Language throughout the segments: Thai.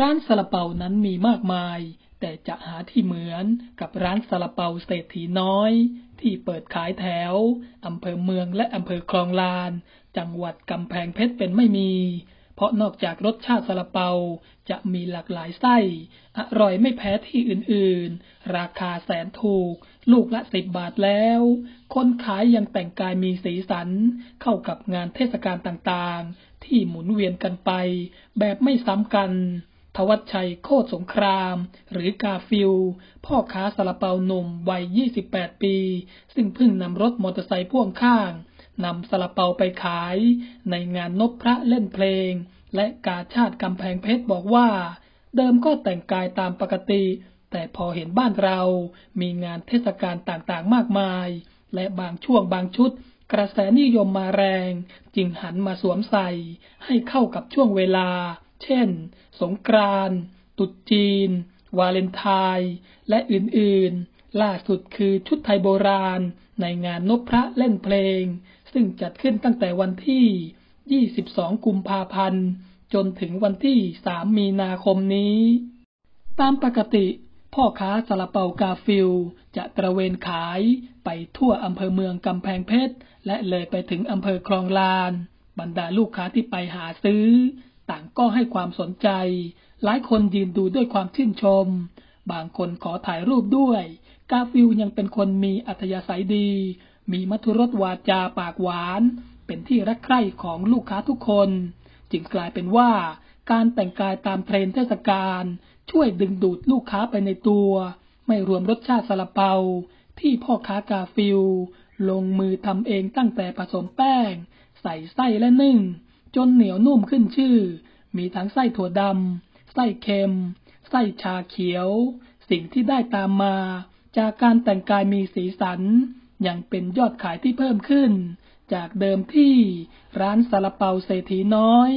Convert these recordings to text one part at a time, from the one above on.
ร้านซาลาเปานั้นมีมากมาย แต่จะหาที่เหมือนกับร้านซาลาเปาเศรษฐีน้อย ที่เปิดขายแถวอำเภอเมืองและอำเภอคลองลาน จังหวัดกำแพงเพชรเป็นไม่มี เพราะนอกจากรสชาติซาลาเปาจะมีหลากหลายไส้ อร่อยไม่แพ้ที่อื่นๆ ราคาแสนถูก ลูกละสิบบาทแล้ว คนขายยังแต่งกายมีสีสัน เข้ากับงานเทศกาลต่างๆ ที่หมุนเวียนกันไป แบบไม่ซ้ำกัน ทวัชชัยโคตรสงคราม หรือกาฟิล พ่อค้าซาลาเปาหนุ่มวัย 28 ปี ซึ่งเพิ่งนำรถมอเตอร์ไซค์พ่วงข้างนำซาลาเปาไปขาย ในงานนบพระเล่นเพลง และกาชาติกำแพงเพชรบอกว่า เดิมก็แต่งกายตามปกติ แต่พอเห็นบ้านเรามีงานเทศกาลต่างๆมากมาย และบางช่วงบางชุดกระแสนิยมมาแรง จึงหันมาสวมใส่ให้เข้ากับช่วงเวลา เช่น สงกรานต์ตรุษจีน วาเลนไทน์และอื่นๆ ล่าสุดคือชุดไทยโบราณ ในงานนบพระเล่นเพลง ซึ่งจัดขึ้นตั้งแต่วันที่ 22 กุมภาพันธ์ จนถึงวันที่ 3 มีนาคมนี้ ตามปกติ พ่อค้าซาลาเปากาฟิล จะตระเวนขายไปทั่วอำเภอเมืองกำแพงเพชร และเลยไปถึงอำเภอคลองลาน บรรดาลูกค้าที่ไปหาซื้อ ต่างก็ให้ความสนใจ หลายคนยืนดูด้วยความชื่นชม บางคนขอถ่ายรูปด้วย กาฟิลยังเป็นคนมีอัธยาศัยดี มีมัทุรสวาจาปากหวาน เป็นที่รักใคร่ของลูกค้าทุกคน จึงกลายเป็นว่าการแต่งกายตามเทรนด์เทศกาลช่วยดึงดูดลูกค้าไปในตัว ไม่รวมรสชาติซาลาเปา ที่พ่อค้ากาฟิล ลงมือทำเองตั้งแต่ผสมแป้ง ใส่ไส้และนึ่ง จนเหนียวนุ่มขึ้นชื่อ มีทั้งไส้ถั่วดำไส้เค็ม ไส้ชาเขียว สิ่งที่ได้ตามมา จากการแต่งกายมีสีสัน ยังเป็นยอดขายที่เพิ่มขึ้น จากเดิมที่ร้านซาลาเปาเศรษฐีน้อย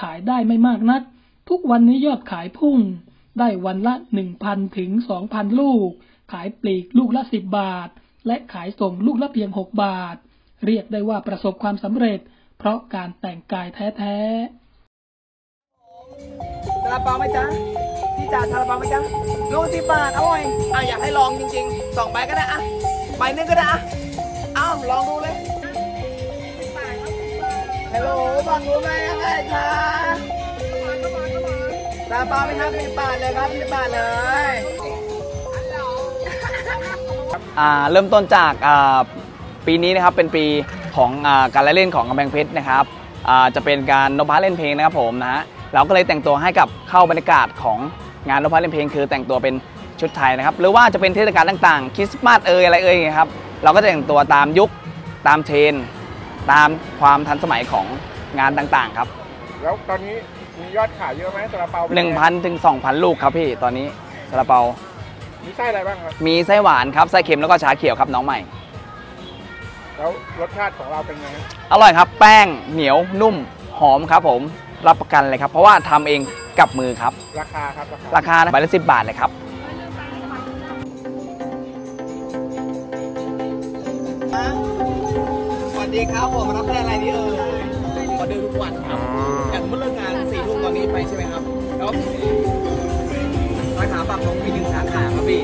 ขายได้ไม่มากนัก ทุกวันนี้ยอดขายพุ่ง ได้วันละหนึ่งพันถึงสองพันลูก ขายปลีกลูกละสิบบาท และขายส่งลูกละเพียงหกบาท เรียกได้ว่าประสบความสำเร็จ เพราะการแต่งกายแท้ๆซาลาเปาไหมจ๊ะพี่จ่าซาลาเปาไหมจ๊ะลูกสิบบาทอร่อยอะอยากให้ลองจริงๆสองใบก็ได้อะใบหนึงก็ได้อะเอ้าลองดูเลยฮัลโหลฟังรู้ไหมยังไงคะซาลาเปาไหมครับสิบบาทเลยครับสิบบาทเลย อ่าเริ่มต้นจากอ่าปีนี้นะครับเป็นปี ของอาการเล่นของกำแพงเพชรนะครับอ่าจะเป็นการนพพะเล่นเพลงนะครับผมนะฮะเราก็เลยแต่งตัวให้กับเข้าบรรยากาศของงานนพพะเล่นเพลง คือแต่งตัวเป็นชุดไทยนะครับหรือว่าจะเป็นเทศกาลต่างๆคริสต์มาสเอยอะไรเอยอย่างเงี้ยครับเราก็จะแต่งตัวตามยุคตามเทรนด์ตามความทันสมัยของงานต่างๆครับ แล้วตอนนี้มียอดขายเยอะไหมซาลาเปาเป็ไ1,000ถึง2,000ลูกครับพี่ตอนนี้ซาลาเปามีไส้อะไรบ้างครับมีไส้หวานครับไส้เค็มแล้วก็ชาเขียวครับน้องใหม่ แล้วรสชาติของเราเป็นไงฮะอร่อยครับ แป้งเหนียวนุ่มหอมครับผมรับประกันเลยครับ เพราะว่าทำเองกับมือครับ ราคาครับราคาราคาใบละสิบบาทเลยครับสวัสดีครับผมมารับแทนอะไรดีเอ่ยออเดอร์ทุกวันครับอย่างเมื่อเลิกงานสี่ทุ่มตอนนี้ไปใช่ไหมครับแล้วสาขาปากน้องมีหนึ่งสาขาครับพี่